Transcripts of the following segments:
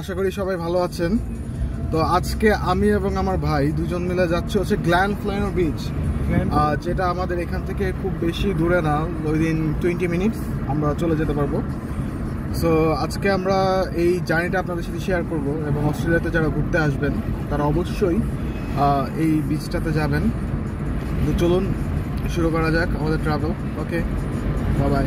আশা করি সবাই ভালো আছেন। তো আজকে আমি এবং আমার ভাই দুজন মিলে যাচ্ছি হচ্ছে গ্ল্যান ফ্লাইনো বিচ যেটা আমাদের এখান থেকে খুব বেশি দূরে না উইদিন টোয়েন্টি মিনিটস আমরা চলে যেতে পারব। সো আজকে আমরা এই জার্নিটা আপনাদের সাথে শেয়ার করব এবং অস্ট্রেলিয়াতে যারা ঘুরতে আসবেন তারা অবশ্যই এই বিচটাতে যাবেন। তো চলুন শুরু করা যাক আমাদের travel okay bye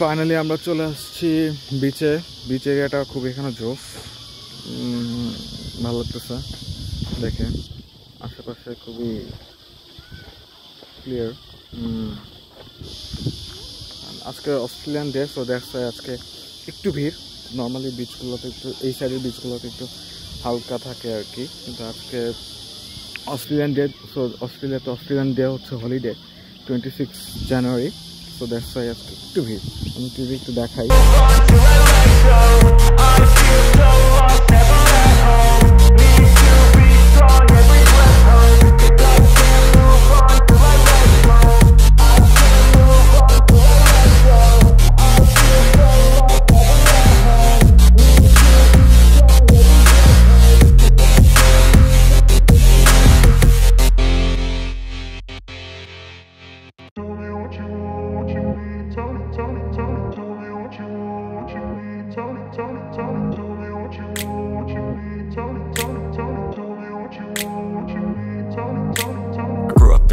finally আমরা চলে আসছি বিচে বিচ এরিয়াটা খুব এখানে জোস। ভালো লাগতেছে। দেখে। আশেপাশে খুবই ক্লিয়ার আজকে অস্ট্রেলিয়ান ডে সো দ্যাটস আজকে একটু ভিড়। নর্মালি বিচগুলোতে একটু, এই সাইডের বিচগুলোতে একটু হালকা থাকে আর কি। কিন্তু আজকে অস্ট্রেলিয়ান ডে সো অস্ট্রেলিয়াতে অস্ট্রেলিয়ান ডে হচ্ছে holiday twenty six January so that's why আজকে একটু ভিড় আমি টিভি একটু দেখাই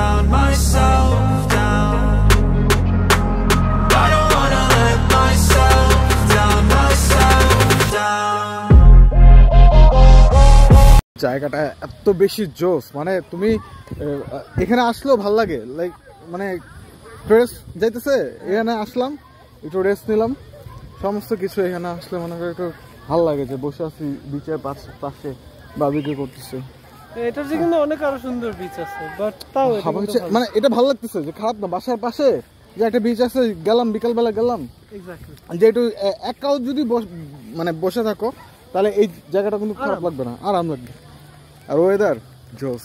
down, myself. জায়গাটা এত বেশি জোস মানে তুমি এখানে আসলেও ভালো লাগে লাইক মানে ফ্রেশ যাইতেছে এখানে আসলাম একটু রেস্ট নিলাম সমস্ত কিছু এখানে আসলে মনে করি একটু ভালো লাগে যে বসে আছি বিচের পাশে বা বিক্রি করতেছে এটার যে কিন্তু অনেক আরও সুন্দর বিচ আছে বাট তাও হচ্ছে মানে এটা ভালো লাগতেছে যে খারাপ না বাসার পাশে যে একটা বিচ আছে গেলাম বিকালবেলা গেলাম। যে একটু একাও এক কাউ যদি মানে বসে থাকো তাহলে এই জায়গাটা কিন্তু খারাপ লাগবে না আরাম লাগবে। আর ওয়েদার জোস।